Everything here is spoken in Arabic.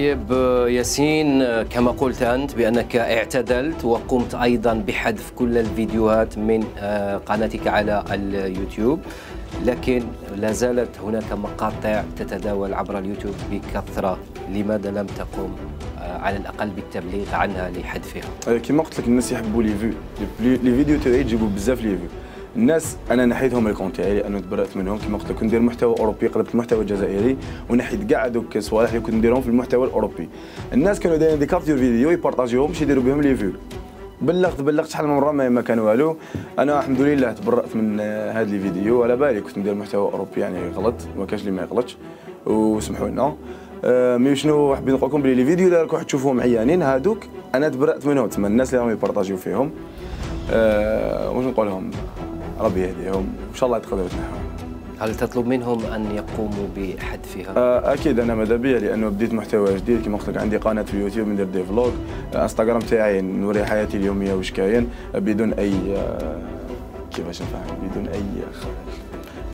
طيب ياسين كما قلت أنت بأنك اعتدلت وقمت أيضا بحذف كل الفيديوهات من آه، قناتك على اليوتيوب لكن لا زالت هناك مقاطع تتداول عبر اليوتيوب بكثرة. لماذا لم تقم آه، على الأقل بالتبليغ عنها لحذفها؟ كما قلت لك الناس يحبوا les vues les vidéos تاعي يجيبوا بزاف les vues الناس أنا نحيتهم ال compte تاعي لأنه تبرأت منهم. كما قلت كنت ندير محتوى أوروبي قلبت المحتوى الجزائري ونحيت كاع دوك الصوالح اللي كنت نديرهم في المحتوى الأوروبي. الناس كانوا دايرين des captures vidéo يبارطاجيوهم باش يديروا بهم les vues. بلغت بلغت شحال من مرة ما كان والو. أنا الحمد لله تبرأت من هاد les vidéos على بالي كنت ندير محتوى أوروبي يعني غلط ما كانش اللي ما يغلطش. وسمحوا لنا. آه، mais شنو حبيت نقول لكم بلي les vidéos اللي راكم تشوفوهم عيانين هادوك أنا تبرأت منهم. تما الناس اللي راهم يبارطاجيو فيهم. أه واش نقول لهم ربي يهديهم. إن شاء الله تقدروا تنحوهم هل تطلب منهم أن يقوموا بحذفها؟ آه، أكيد أنا ماذا بيا لأنه بديت محتوى جديد. كما قلت لك عندي قناة في اليوتيوب ندير دي فلوج انستغرام تاعي نوري حياتي اليومية واش كاين بدون أي كيفاش نفهم؟ بدون أي خلل